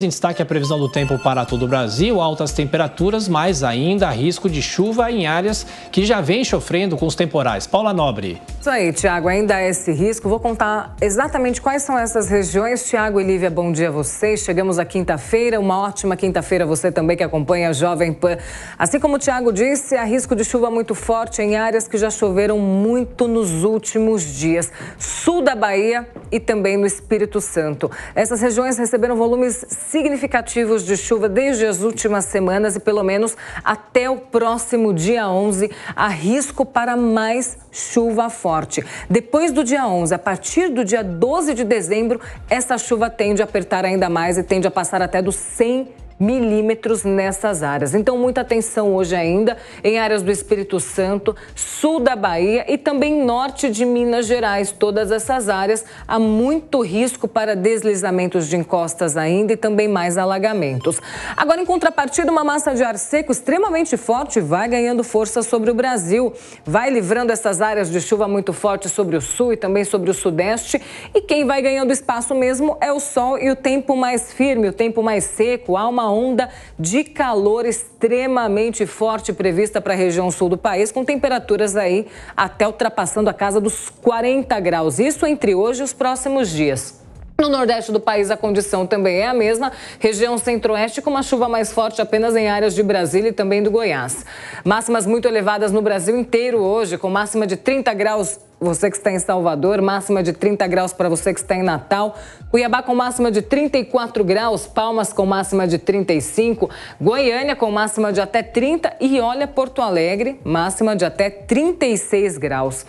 Em destaque a previsão do tempo para todo o Brasil, altas temperaturas, mas ainda risco de chuva em áreas que já vêm sofrendo com os temporais. Paula Nobre. Isso aí, Tiago, ainda há esse risco. Vou contar exatamente quais são essas regiões. Tiago e Lívia, bom dia a vocês. Chegamos à quinta-feira, uma ótima quinta-feira você também que acompanha a Jovem Pan. Assim como o Tiago disse, há risco de chuva muito forte em áreas que já choveram muito nos últimos dias. Sul da Bahia e também no Espírito Santo. Essas regiões receberam volumes significativos de chuva desde as últimas semanas e pelo menos até o próximo dia 11 há risco para mais chuva forte. Depois do dia 11, a partir do dia 12 de dezembro, essa chuva tende a apertar ainda mais e tende a passar até dos 100 milímetros nessas áreas. Então, muita atenção hoje ainda em áreas do Espírito Santo, sul da Bahia e também norte de Minas Gerais. Todas essas áreas há muito risco para deslizamentos de encostas ainda e também mais alagamentos. Agora, em contrapartida, uma massa de ar seco extremamente forte vai ganhando força sobre o Brasil, vai livrando essas áreas de chuva muito forte sobre o sul e também sobre o sudeste. E quem vai ganhando espaço mesmo é o sol e o tempo mais firme, o tempo mais seco. Há uma onda de calor extremamente forte prevista para a região sul do país, com temperaturas aí até ultrapassando a casa dos 40 graus. Isso entre hoje e os próximos dias. No nordeste do país, a condição também é a mesma. Região centro-oeste com uma chuva mais forte apenas em áreas de Brasília e também do Goiás. Máximas muito elevadas no Brasil inteiro hoje, com máxima de 30 graus você que está em Salvador, máxima de 30 graus para você que está em Natal. Cuiabá com máxima de 34 graus, Palmas com máxima de 35, Goiânia com máxima de até 30 e olha Porto Alegre, máxima de até 36 graus.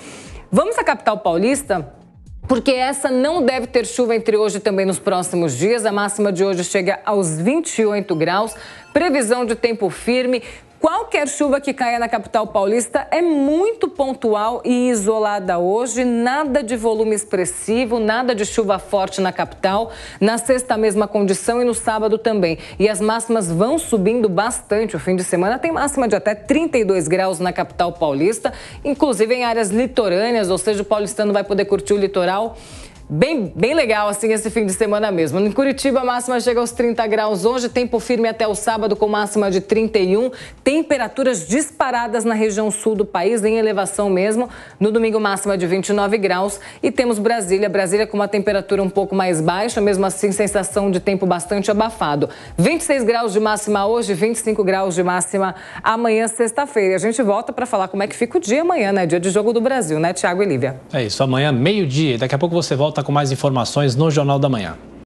Vamos à capital paulista? Porque essa não deve ter chuva entre hoje e também nos próximos dias. A máxima de hoje chega aos 28 graus. Previsão de tempo firme. Qualquer chuva que caia na capital paulista é muito pontual e isolada hoje, nada de volume expressivo, nada de chuva forte na capital. Na sexta, a mesma condição e no sábado também. E as máximas vão subindo bastante. O fim de semana tem máxima de até 32 graus na capital paulista, inclusive em áreas litorâneas, ou seja, o paulistano vai poder curtir o litoral Bem, bem legal assim esse fim de semana mesmo. Em Curitiba, a máxima chega aos 30 graus hoje, tempo firme até o sábado com máxima de 31. Temperaturas disparadas na região sul do país, em elevação mesmo. No domingo, máxima de 29 graus. E temos Brasília, Brasília com uma temperatura um pouco mais baixa, mesmo assim, sensação de tempo bastante abafado. 26 graus de máxima hoje, 25 graus de máxima amanhã, sexta-feira. A gente volta para falar como é que fica o dia amanhã, né? Dia de jogo do Brasil, né, Tiago e Lívia? É isso, amanhã, meio-dia. Daqui a pouco você volta com mais informações no Jornal da Manhã.